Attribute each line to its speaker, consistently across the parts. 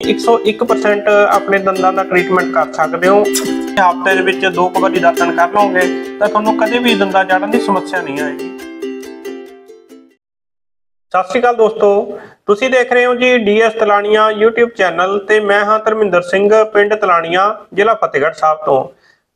Speaker 1: 101% ਆਪਣੇ ਦੰਦਾਂ ਦਾ ਟ੍ਰੀਟਮੈਂਟ ਕਰ ਸਕਦੇ ਹੋ। ਹਫ਼ਤੇ ਦੇ ਵਿੱਚ ਦੋ ਕੁ ਵਾਰੀ ਦਾਤਣ ਕਰ ਲਓਗੇ, ਤਾਂ ਤੁਹਾਨੂੰ ਕਦੇ ਵੀ ਦੰਦਾਂ ਜੜਨ ਦੀ ਸਮੱਸਿਆ ਨਹੀਂ ਆਏਗੀ। ਸਤਿ ਸ਼੍ਰੀ ਅਕਾਲ ਦੋਸਤੋ। ਤੁਸੀਂ ਦੇਖ ਰਹੇ ਹੋ ਜੀ ਡੀਐਸ ਤਲਾਣੀਆਂ YouTube ਚੈਨਲ ਤੇ ਮੈਂ ਹਾਂ ਧਰਮਿੰਦਰ ਸਿੰਘ, ਪਿੰਡ ਤਲਾਣੀਆਂ, ਜ਼ਿਲ੍ਹਾ ਫਤਿਹਗੜ੍ਹ ਸਾਹਿਬ ਤੋਂ।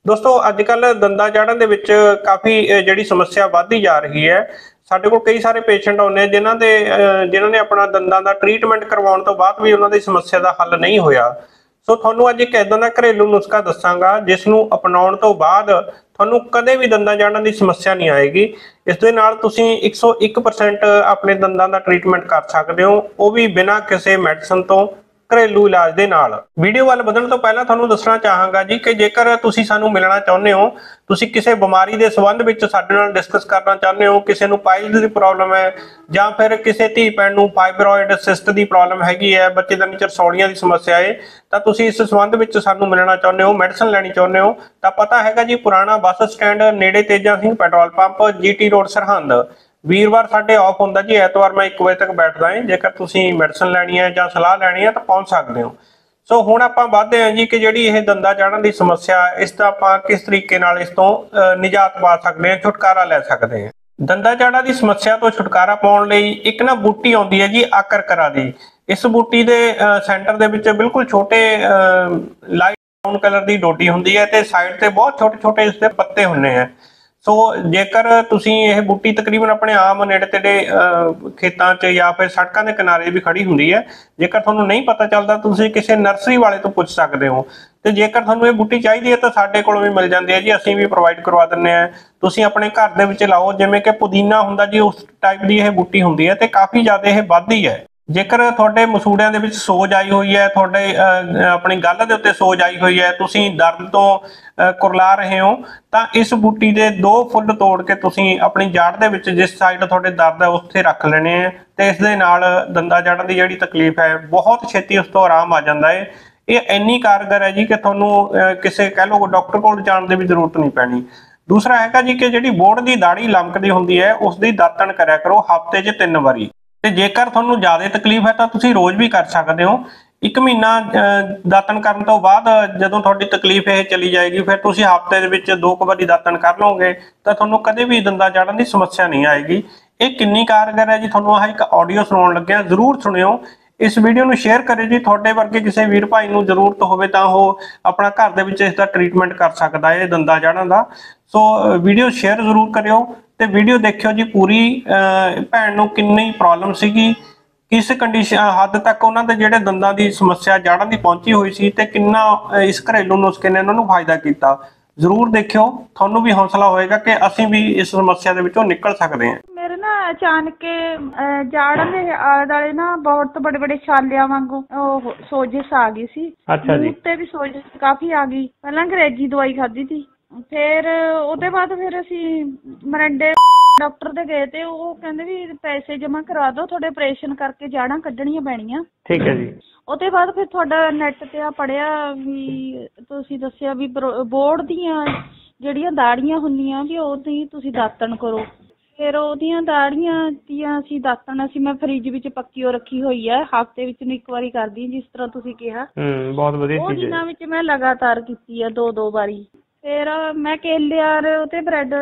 Speaker 1: ਦੋਸਤੋ ਅੱਜ ਕੱਲ ਦੰਦਾਂ ਜੜਨ ਦੇ ਵਿੱਚ ਕਾਫੀ ਜਿਹੜੀ ਸਮੱਸਿਆ ਵੱਧਦੀ ਜਾ ਰਹੀ ਹੈ। ਸਾਡੇ ਕੋਲ ਕਈ ਸਾਰੇ ਪੇਸ਼ੈਂਟ ਆਉਂਦੇ ਆ ਜਿਨ੍ਹਾਂ ਦੇ ਅਹ, ਜਿਨ੍ਹਾਂ ਨੇ ਆਪਣਾ ਦੰਦਾਂ ਦਾ ਟ੍ਰੀਟਮੈਂਟ ਕਰਵਾਉਣ ਤੋਂ ਬਾਅਦ ਵੀ ਉਹਨਾਂ ਦੀ ਸਮੱਸਿਆ ਦਾ ਹੱਲ ਨਹੀਂ ਹੋਇਆ। ਸੋ ਤੁਹਾਨੂੰ ਅੱਜ ਇੱਕ ਇਦਾਂ ਦਾ ਘਰੇਲੂ ਨੁਸਖਾ ਦੱਸਾਂਗਾ ਜਿਸ ਨੂੰ ਅਪਣਾਉਣ ਤੋਂ ਬਾਅਦ ਤੁਹਾਨੂੰ ਕਦੇ ਵੀ ਦੰਦਾਂ ਜਾਣਨ ਦੀ ਸਮੱਸਿਆ ਨਹੀਂ ਆਏਗੀ। ਇਸ ਦੇ ਨਾਲ ਤੁਸੀਂ 101% ਆਪਣੇ ਦੰਦਾਂ ਦਾ ਟ੍ਰੀਟਮੈਂਟ ਕਰ ਸਕਦੇ ਹੋ। ਉਹ ਵੀ ਬਿਨਾਂ ਕਿਸੇ ਮੈਡੀਸਨ ਤੋਂ। ਘਰੇਲੂ ਇਲਾਜ ਦੇ ਨਾਲ। ਵੀਡੀਓ ਵੱਲ ਵਧਣ ਤੋਂ ਪਹਿਲਾਂ ਤੁਹਾਨੂੰ ਦੱਸਣਾ ਚਾਹਾਂਗਾ ਜੀ ਕਿ ਜੇਕਰ ਤੁਸੀਂ ਸਾਨੂੰ ਮਿਲਣਾ ਚਾਹੁੰਦੇ ਹੋ, ਤੁਸੀਂ ਕਿਸੇ ਬਿਮਾਰੀ ਦੇ ਸੰਬੰਧ ਵਿੱਚ ਸਾਡੇ ਨਾਲ ਡਿਸਕਸ ਕਰਨਾ ਚਾਹੁੰਦੇ ਹੋ, ਕਿਸੇ ਨੂੰ ਪਾਈਲਸ ਦੀ ਪ੍ਰੋਬਲਮ ਹੈ, ਜਾਂ ਫਿਰ ਕਿਸੇ ਧੀ ਭੈਣ ਨੂੰ ਫਾਈਬਰੋਇਡ ਸਿਸਟ ਦੀ ਪ੍ਰੋਬਲਮ ਹੈਗੀ ਹੈ, ਬੱਚੇ ਦਾ ਨੀਚਰ ਸੌੜੀਆਂ ਦੀ ਸਮੱਸਿਆ ਹੈ, ਤਾਂ ਤੁਸੀਂ ਇਸ ਸੰਬੰਧ ਵਿੱਚ ਸਾਨੂੰ ਮਿਲਣਾ ਚਾਹੁੰਦੇ ਹੋ ਮੈਡੀਸਨ ਲੈਣੀ ਚਾਹੁੰਦੇ ਹੋ, ਤਾਂ ਪਤਾ ਹੈਗਾ ਜੀ ਪੁਰਾਣਾ ਬੱਸ ਸਟੈਂਡ ਨੇੜੇ Teja Singh petrol pump GT road Sirhind. ਵੀਰਵਾਰ ਸਾਡੇ ਆਫ ਹੁੰਦਾ ਜੀ, ਐਤਵਾਰ ਮੈਂ 1 ਵਜੇ ਤੱਕ ਬੈਠਦਾ ਹਾਂ ਜੇਕਰ ਤੁਸੀਂ ਮੈਡੀਸਨ ਲੈਣੀ ਹੈ ਜਾਂ ਸਲਾਹ ਲੈਣੀ ਹੈ ਤਾਂ ਪਹੁੰਚ ਸਕਦੇ ਹੋ। ਸੋ ਹੁਣ ਆਪਾਂ ਵਧਦੇ ਹਾਂ ਜੀ ਕਿ ਜਿਹੜੀ ਇਹ ਦੰਦਾ ਚਾੜਨ ਦੀ ਸਮੱਸਿਆ, ਇਸ ਦਾ ਆਪਾਂ ਕਿਸ ਤਰੀਕੇ ਨਾਲ ਇਸ ਤੋਂ ਨਿਜਾਤ ਪਾ ਸਕਦੇ ਹਾਂ, ਛੁਟਕਾਰਾ ਲੈ ਸਕਦੇ ਹਾਂ। ਦੰਦਾ ਚਾੜਾ ਦੀ ਸਮੱਸਿਆ ਤੋਂ ਛੁਟਕਾਰਾ ਪਾਉਣ ਲਈ ਇੱਕ ਨਾ ਬੂਟੀ ਆਉਂਦੀ ਹੈ ਜੀ ਆਕਰਕਰਾ ਦੀ। ਇਸ ਬੂਟੀ ਦੇ ਸੈਂਟਰ ਦੇ ਵਿੱਚ ਬਿਲਕੁਲ ਛੋਟੇ ਲਾਈਟ ਬਰਾਊਨ ਕਲਰ ਦੀ ਡੋਡੀ ਹੁੰਦੀ ਹੈ ਤੇ ਸਾਈਡ ਤੇ ਬਹੁਤ ਛੋਟੇ ਛੋਟੇ ਇਸ ਦੇ ਪੱਤੇ ਹੁੰਦੇ ਆ। ਸੋ ਜੇਕਰ ਤੁਸੀਂ ਇਹ ਬੂਟੀ ਤਕਰੀਬਨ ਆਪਣੇ ਆਮ ਨੇੜੇ ਤੇੜੇ ਖੇਤਾਂ 'ਚ ਜਾਂ ਫਿਰ ਸੜਕਾਂ ਦੇ ਕਿਨਾਰੇ ਵੀ ਖੜੀ ਹੁੰਦੀ ਹੈ, ਜੇਕਰ ਤੁਹਾਨੂੰ ਨਹੀਂ ਪਤਾ ਚੱਲਦਾ, ਤੁਸੀਂ ਕਿਸੇ ਨਰਸਰੀ ਵਾਲੇ ਤੋਂ ਪੁੱਛ ਸਕਦੇ ਹੋ। ਤੇ ਜੇਕਰ ਤੁਹਾਨੂੰ ਇਹ ਬੂਟੀ ਚਾਹੀਦੀ ਹੈ ਤਾਂ ਸਾਡੇ ਕੋਲੋਂ ਵੀ ਮਿਲ ਜਾਂਦੀ ਹੈ ਜੀ, ਅਸੀਂ ਵੀ ਪ੍ਰੋਵਾਈਡ ਕਰਵਾ ਦਿੰਨੇ ਆ ਤੁਸੀਂ ਆਪਣੇ ਘਰ ਦੇ ਵਿੱਚ ਲਾਓ, ਜਿਵੇਂ ਕਿ ਪੁਦੀਨਾ ਹੁੰਦਾ ਜੀ, ਉਸ ਟਾਈਪ ਦੀ ਇਹ ਬੂਟੀ ਹੁੰਦੀ ਹੈ ਤੇ ਕਾਫੀ ਜ਼ਿਆਦਾ ਇਹ ਵੱਧਦੀ ਹੈ। ਜੇਕਰ ਤੁਹਾਡੇ ਮਸੂੜਿਆਂ ਦੇ ਵਿੱਚ ਸੋਜ ਆਈ ਹੋਈ ਹੈ, ਤੁਹਾਡੇ ਆਪਣੀ ਗੱਲ ਦੇ ਉੱਤੇ ਸੋਜ ਆਈ ਹੋਈ ਹੈ, ਤੁਸੀਂ ਦਰਦ ਤੋਂ ਕੁਰਲਾ ਰਹੇ ਹੋ, ਤਾਂ ਇਸ ਬੂਟੀ ਦੇ ਦੋ ਫੁੱਲ ਤੋੜ ਕੇ ਤੁਸੀਂ ਆਪਣੀ ਜੜ ਦੇ ਵਿੱਚ ਜਿਸ ਸਾਈਡ ਤੁਹਾਡੇ ਦਰਦ ਹੈ, ਉੱਥੇ ਰੱਖ ਲੈਣੇ ਆ ਤੇ ਇਸ ਦੇ ਨਾਲ ਦੰਦਾ ਜੜਨ ਦੀ ਜਿਹੜੀ ਤਕਲੀਫ ਹੈ, ਬਹੁਤ ਛੇਤੀ ਉਸ ਤੋਂ ਆਰਾਮ ਆ ਜਾਂਦਾ ਹੈ। ਇਹ ਇੰਨੀ ਕਾਰਗਰ ਹੈ ਜੀ ਕਿ ਤੁਹਾਨੂੰ ਕਿਸੇ ਕਹਿ ਲਓ ਡਾਕਟਰ ਕੋਲ ਜਾਣ ਦੀ ਵੀ ਜ਼ਰੂਰਤ ਨਹੀਂ ਪੈਣੀ। ਦੂਸਰਾ ਹੈਗਾ ਜੀ ਕਿ ਜਿਹੜੀ ਬੋੜ ਦੀ ਦਾੜੀ ਲੰਮਕਦੀ ਹੁੰਦੀ ਹੈ, ਉਸ ਦੀ ਦਾਤਣ ਕਰਿਆ ਕਰੋ ਹਫ਼ਤੇ 'ਚ ਤਿੰਨ ਵਾਰੀ। ਤੇ ਜੇਕਰ ਤੁਹਾਨੂੰ ਜ਼ਿਆਦਾ ਤਕਲੀਫ ਹੈ ਤਾਂ ਤੁਸੀਂ ਰੋਜ਼ ਵੀ ਕਰ ਸਕਦੇ ਹੋ। ਇੱਕ ਮਹੀਨਾ ਅਹ, ਦਾਤਣ ਕਰਨ ਤੋਂ ਬਾਅਦ ਜਦੋਂ ਤੁਹਾਡੀ ਤਕਲੀਫ ਇਹ ਚਲੀ ਜਾਏਗੀ ਫਿਰ ਤੁਸੀਂ ਹਫ਼ਤੇ ਦੇ ਵਿੱਚ ਦੋ ਕੁ ਵਾਰੀ ਦਾਤਣ ਕਰ ਲਓਗੇ ਤਾਂ ਤੁਹਾਨੂੰ ਕਦੇ ਵੀ ਦੰਦਾਂ ਜੜਨ ਦੀ ਸਮੱਸਿਆ ਨਹੀਂ ਆਏਗੀ। ਇਹ ਕਿੰਨੀ ਕਾਰਗਰ ਹੈ ਜੀ? ਤੁਹਾਨੂੰ ਆਹ ਇੱਕ ਆਡੀਓ ਸੁਣਾਉਣ ਲੱਗਿਆ ਜ਼ਰੂਰ ਸੁਣਿਓ। ਇਸ ਵੀਡੀਓ ਨੂੰ ਸ਼ੇਅਰ ਕਰਿਓ ਜੀ। ਤੁਹਾਡੇ ਵਰਗੇ ਕਿਸੇ ਵੀਰ ਭਾਈ ਨੂੰ ਜ਼ਰੂਰਤ ਹੋਵੇ ਤਾਂ ਉਹ ਆਪਣਾ ਘਰ ਦੇ ਵਿੱਚ ਇਸ ਦਾ ਟ੍ਰੀਟਮੈਂਟ ਕਰ ਸਕਦਾ ਹੈ ਦੰਦਾਂ ਜੜਨ ਦਾ। ਸੋ ਵੀਡੀਓ ਸ਼ੇਅਰ ਜ਼ਰੂਰ ਕਰਿਓ। ਤੇ ਵੀਡੀਓ ਦੇਖਿਓ ਜੀ ਪੂਰੀ ਭੈਣ ਨੂੰ ਕਿੰਨੀ ਪ੍ਰੋਬਲਮ ਸੀਗੀ। ਕਿਸ ਕੰਡੀਸ਼ਨ ਹੱਦ ਤੱਕ ਉਹਨਾਂ ਦੇ ਜਿਹੜੇ ਦੰਦਾਂ ਦੀ ਸਮੱਸਿਆ ਜੜਨ ਦੀ ਪਹੁੰਚੀ ਹੋਈ ਸੀ ਤੇ ਕਿੰਨਾ ਇਸ ਘਰੇਲੂ ਨੁਸਖੇ ਨੇ ਉਹਨਾਂ ਨੂੰ ਫਾਇਦਾ ਕੀਤਾ। ਜ਼ਰੂਰ ਦੇਖਿਓ ਤੁਹਾਨੂੰ ਵੀ ਹੌਸਲਾ ਹੋਏਗਾ ਕਿ ਅਸੀਂ ਵੀ ਇਸ ਸਮੱਸਿਆ ਦੇ ਵਿੱਚੋਂ ਨਿਕਲ ਸਕਦੇ ਹਾਂ।
Speaker 2: ਮੇਰੇ ਨਾ ਅਚਾਨਕ ਜਾੜਨ ਦੇ ਆਲੇ ਦੁਆਲੇ ਨਾ ਬਹੁਤ ਬੜੇ ਬੜੇ ਛਾਲਿਆਂ ਵਾਂਗੂ ਉਹ ਸੋਜਿਸ ਆ ਗਈ ਸੀ।
Speaker 1: ਅੱਛਾ ਜੀ।
Speaker 2: ਮੂੰਹ ਤੇ ਵੀ ਸੋਜਿਸ ਕਾਫੀ ਆ ਗਈ। ਪਹਿਲਾਂ ਅੰਗਰੇਜ਼ੀ ਦਵਾਈ ਖਾਧੀ ਸੀ। ਫਿਰ ਉਹਦੇ ਬਾਅਦ ਫਿਰ ਅਸੀਂ ਮਰੰਡੇ ਡਾਕਟਰ ਦੇ ਗਏ ਤੇ ਉਹ ਕਹਿੰਦੇ ਵੀ ਪੈਸੇ ਜਮ੍ਹਾਂ ਕਰਾ ਦਿਓ ਤੁਹਾਡੇ ਆਪਰੇਸ਼ਨ ਕਰਕੇ ਜਾੜਾਂ ਕੱਢਣੀਆਂ ਪੈਣੀਆਂ।
Speaker 1: ਠੀਕ ਹੈ ਜੀ।
Speaker 2: ਉਹਦੇ ਬਾਅਦ ਫਿਰ ਤੁਹਾਡਾ ਨੈਟ ਤੇ ਆ ਪੜਿਆ ਵੀ ਤੁਸੀਂ ਦੱਸਿਆ ਵੀ ਬੋਰਡ ਦੀਆਂ ਜਿਹੜੀਆਂ ਦਾੜੀਆਂ ਹੁੰਦੀਆਂ ਵੀ ਉਹਦੀ ਤੁਸੀਂ ਦਾਤਣ ਕਰੋ। ਫਿਰ ਉਹਦੀਆਂ ਦਾੜੀਆਂ ਦੀਆਂ ਅਸੀਂ ਦਾਤਣ ਅਸੀਂ ਮੈਂ ਫ੍ਰਿਜ ਵਿੱਚ ਪੱਕੀ ਹੋ ਰੱਖੀ ਹੋਈ ਹੈ ਹਫ਼ਤੇ ਵਿੱਚ ਨੂੰ ਇੱਕ ਵਾਰੀ ਕਰਦੀ ਜਿਸ ਤਰ੍ਹਾਂ ਤੁਸੀਂ ਕਿਹਾ।
Speaker 1: ਹੂੰ ਬਹੁਤ ਵਧੀਆ
Speaker 2: ਉਹ
Speaker 1: ਚੀਜ਼ ਹੈ।
Speaker 2: ਦਿਨਾਂ ਵਿੱਚ ਮੈਂ ਲਗਾਤਾਰ ਕੀਤੀ ਹੈ ਦੋ ਦੋ ਵਾਰੀ। ਫਿਰ ਮੈਂ ਕੇਲੇ ਔਰ ਉਤੇ ਬ੍ਰੈਡ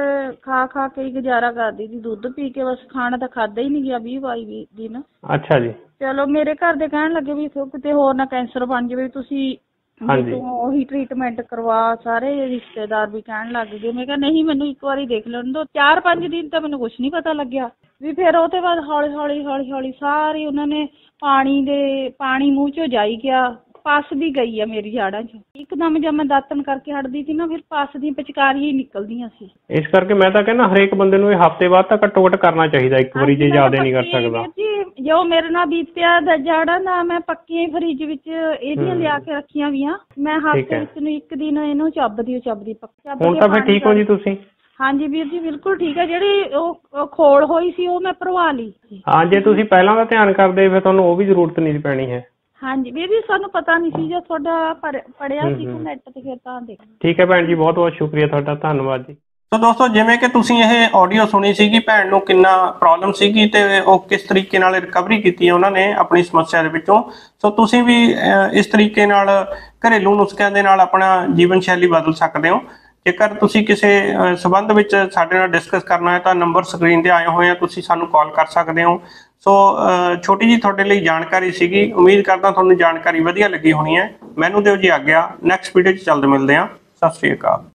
Speaker 2: ਖਾ ਖਾ ਕੇ ਹੀ ਗੁਜ਼ਾਰਾ ਕਰਦੀ ਸੀ ਦੁੱਧ ਪੀ ਕੇ ਬਸ ਖਾਣਾ ਤਾਂ ਖਾਦਾ ਹੀ ਨਹੀਂ ਗਿਆ 20 22 ਦਿਨ।
Speaker 1: ਅੱਛਾ ਜੀ।
Speaker 2: ਚਲੋ ਮੇਰੇ ਘਰ ਦੇ ਕਹਿਣ ਲੱਗੇ ਵੀ ਫਿਰ ਕਿਤੇ ਹੋਰ ਨਾ ਕੈਂਸਰ ਬਣ ਜਾਵੇ ਤੁਸੀਂ ਵੀ
Speaker 1: ਹਾਂਜੀ।
Speaker 2: ਤੂੰ ਉਹੀ ਟ੍ਰੀਟਮੈਂਟ ਕਰਵਾ ਸਾਰੇ ਰਿਸ਼ਤੇਦਾਰ ਵੀ ਕਹਿਣ ਲੱਗ ਗਏ। ਮੈਂ ਕਿਹਾ ਨਹੀਂ ਮੈਨੂੰ ਇੱਕ ਵਾਰੀ ਦੇਖ ਲੈਣ ਦਿਓ ਚਾਰ ਪੰਜ ਦਿਨ ਤਾਂ ਮੈਨੂੰ ਕੁਝ ਨਹੀਂ ਪਤਾ ਲੱਗਿਆ। ਵੀ ਫਿਰ ਉਹ ਤੋਂ ਬਾਅਦ ਹੌਲੀ ਹੌਲੀ ਹੌਲੀ ਹੌਲੀ ਸਾਰੀ ਉਹਨਾਂ ਨੇ ਪਾਣੀ ਦੇ ਪਾਣੀ ਮੂੰਹ ਚੋਂ ਜਾਈ ਗਿਆ। ਪਸਦੀ ਗਈ ਆ ਮੇਰੀ ਜਾੜਾਂ 'ਚ। ਇੱਕਦਮ ਜਦ ਮੈਂ ਦਾਤਣ ਕਰਕੇ ਹਟਦੀ ਸੀ ਨਾ ਫਿਰ ਪਸ ਦੀਆਂ ਪਿਚਕਾਰੀਆਂ ਹੀ ਨਿਕਲਦੀਆਂ ਸੀ।
Speaker 1: ਇਸ ਕਰਕੇ ਮੈਂ ਤਾਂ ਕਹਿੰਦਾ ਹਰੇਕ ਬੰਦੇ ਨੂੰ ਇਹ ਹਫ਼ਤੇ ਬਾਅਦ ਤਾਂ ਘੱਟੋ ਘੱਟ ਕਰਨਾ ਚਾਹੀਦਾ ਇੱਕ ਵਾਰੀ ਜੇ ਜ਼ਿਆਦਾ ਨਹੀਂ ਕਰ
Speaker 2: ਪੱਕੀ
Speaker 1: ਸਕਦਾ।
Speaker 2: ਵੀਰ ਜੀ ਜੋ ਮੇਰੇ ਨਾਲ ਬੀਤਿਆ ਦਾ ਜਾੜਾ ਨਾ ਮੈਂ ਪੱਕੀਆਂ ਹੀ ਫਰਿੱਜ ਵਿੱਚ ਇਹਦੀਆਂ ਲਿਆ ਕੇ ਰੱਖੀਆਂ ਵੀਆਂ। ਮੈਂ
Speaker 1: ਠੀਕ
Speaker 2: ਹਫ਼ਤੇ
Speaker 1: ਹੈ।
Speaker 2: ਵਿੱਚ ਨੂੰ ਇੱਕ ਦਿਨ ਇਹਨੂੰ ਚੱਬਦੀ ਓ ਚੱਬਦੀ ਪੱਕ ਚੱਬ
Speaker 1: ਹੁਣ
Speaker 2: ਕੇ
Speaker 1: ਤਾਂ ਫਿਰ
Speaker 2: ਪਾਣੀ
Speaker 1: ਠੀਕ ਹੋ ਜੀ ਤੁਸੀਂ।
Speaker 2: ਹਾਂਜੀ ਵੀਰ ਜੀ ਬਿਲਕੁਲ ਠੀਕ ਹੈ ਜਿਹੜੀ ਉਹ ਉਹ ਖੋਲ ਹੋਈ ਸੀ ਉਹ ਮੈਂ ਭਰਵਾ ਲਈ।
Speaker 1: ਹਾਂ ਜੇ ਤੁਸੀਂ ਪਹਿਲਾਂ ਦਾ ਧਿਆਨ ਕਰਦੇ ਫਿਰ ਤੁਹਾਨੂੰ ਉਹ ਵੀ ਜ਼ਰੂਰਤ ਨਹੀਂ ਪੈਣੀ ਹੈ।
Speaker 2: ਹਾਂਜੀ ਵੀਰ ਜੀ ਸਾਨੂੰ ਪਤਾ ਨਹੀਂ ਸੀ ਜੇ ਤੁਹਾਡਾ ਪੜਿਆ ਸੀ। ਨੈਟ ਤੇ ਫਿਰ ਤਾਂ ਦੇਖ।
Speaker 1: ਠੀਕ ਹੈ ਭੈਣ ਜੀ ਬਹੁਤ ਬਹੁਤ ਸ਼ੁਕਰੀਆ ਤੁਹਾਡਾ ਧੰਨਵਾਦ ਜੀ। ਸੋ ਦੋਸਤੋ ਜਿਵੇਂ ਕਿ ਤੁਸੀਂ ਇਹ ਆਡੀਓ ਸੁਣੀ ਸੀਗੀ ਭੈਣ ਨੂੰ ਕਿੰਨਾ ਪ੍ਰੋਬਲਮ ਸੀਗੀ ਤੇ ਉਹ ਕਿਸ ਤਰੀਕੇ ਨਾਲ ਰਿਕਵਰੀ ਕੀਤੀ ਹੈ ਉਹਨਾਂ ਨੇ ਆਪਣੀ ਸਮੱਸਿਆ ਦੇ ਵਿੱਚੋਂ। ਸੋ ਤੁਸੀਂ ਵੀ ਇਸ ਤਰੀਕੇ ਨਾਲ ਘਰੇਲੂ ਨੁਸਖਿਆਂ ਦੇ ਨਾਲ ਆਪਣਾ ਜੀਵਨ ਸ਼ੈਲੀ ਬਦਲ ਸਕਦੇ ਹੋ। ਜੇਕਰ ਤੁਸੀਂ ਕਿਸੇ ਅਹ, ਸਬੰਧ ਵਿੱਚ ਸਾਡੇ ਨਾਲ ਡਿਸਕਸ ਕਰਨਾ ਹੈ ਤਾਂ ਨੰਬਰ ਸਕਰੀਨ ਤੇ ਆਏ ਹੋਏ ਆ ਤੁਸੀਂ ਸਾਨੂੰ ਕਾਲ ਕਰ ਸਕਦੇ ਹੋ। ਸੋ ਛੋਟੀ ਜੀ ਤੁਹਾਡੇ ਲਈ ਜਾਣਕਾਰੀ ਸੀਗੀ। ਉਮੀਦ ਕਰਦਾ ਤੁਹਾਨੂੰ ਜਾਣਕਾਰੀ ਵਧੀਆ ਲੱਗੀ ਹੋਣੀ ਹੈ। ਮੈਨੂੰ ਦਿਓ ਜੀ ਆਗਿਆ। ਨੈਕਸਟ ਵੀਡੀਓ 'ਚ ਜਲਦ ਮਿਲਦੇ ਹਾਂ। ਸਤਿ ਸ਼੍ਰੀ ਅਕਾਲ।